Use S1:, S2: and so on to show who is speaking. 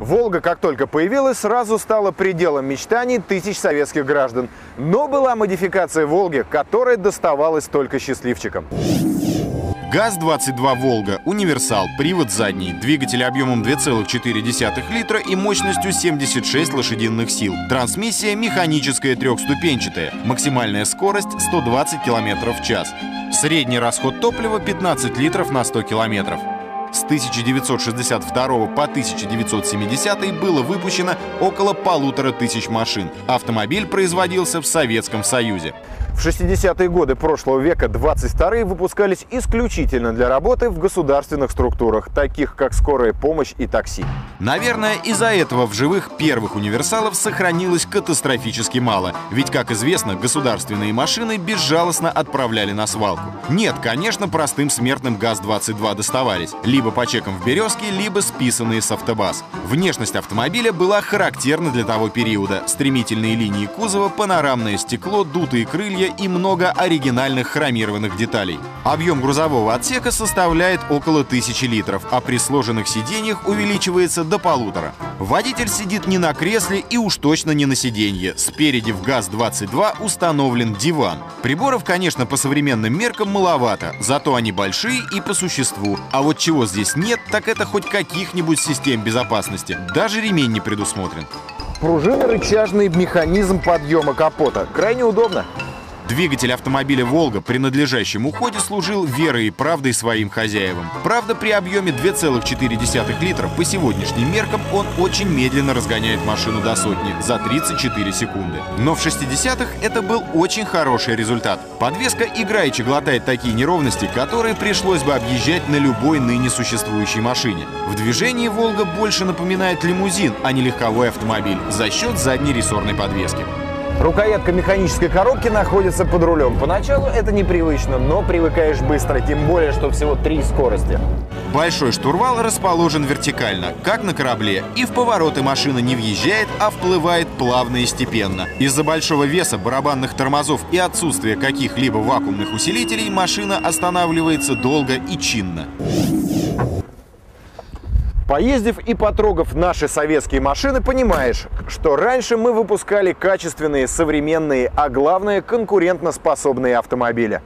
S1: «Волга», как только появилась, сразу стала пределом мечтаний тысяч советских граждан. Но была модификация «Волги», которая доставалась только счастливчикам.
S2: ГАЗ-22 «Волга» – универсал, привод задний, двигатель объемом 2,4 литра и мощностью 76 лошадиных сил. Трансмиссия механическая трехступенчатая, максимальная скорость 120 км в час. Средний расход топлива 15 литров на 100 километров. С 1962 по 1970 было выпущено около полутора тысяч машин. Автомобиль производился в Советском Союзе.
S1: В 60-е годы прошлого века 22-е выпускались исключительно для работы в государственных структурах, таких как скорая помощь и такси.
S2: Наверное, из-за этого в живых первых универсалов сохранилось катастрофически мало. Ведь, как известно, государственные машины безжалостно отправляли на свалку. Нет, конечно, простым смертным ГАЗ-22 доставались. Либо по чекам в «Березке», либо списанные с автобаз. Внешность автомобиля была характерна для того периода. Стремительные линии кузова, панорамное стекло, дутые крылья и много оригинальных хромированных деталей. Объем грузового отсека составляет около тысячи литров, а при сложенных сиденьях увеличивается до полутора. Водитель сидит не на кресле и уж точно не на сиденье. Спереди в ГАЗ-22 установлен диван. Приборов, конечно, по современным меркам маловато, зато они большие и по существу. А вот чего здесь нет, так это хоть каких-нибудь систем безопасности. Даже ремень не предусмотрен.
S1: Пружинно-рычажный механизм подъема капота. Крайне удобно.
S2: Двигатель автомобиля «Волга» при надлежащем уходе служил верой и правдой своим хозяевам. Правда, при объеме 2,4 литра по сегодняшним меркам он очень медленно разгоняет машину до сотни за 34 секунды. Но в 60-х это был очень хороший результат. Подвеска играючи глотает такие неровности, которые пришлось бы объезжать на любой ныне существующей машине. В движении «Волга» больше напоминает лимузин, а не легковой автомобиль за счет задней рессорной подвески.
S1: Рукоятка механической коробки находится под рулем. Поначалу это непривычно, но привыкаешь быстро, тем более, что всего три скорости.
S2: Большой штурвал расположен вертикально, как на корабле, и в повороты машина не въезжает, а вплывает плавно и степенно. Из-за большого веса, барабанных тормозов и отсутствия каких-либо вакуумных усилителей машина останавливается долго и чинно.
S1: Поездив и потрогав наши советские машины, понимаешь, что раньше мы выпускали качественные, современные, а главное конкурентоспособные автомобили.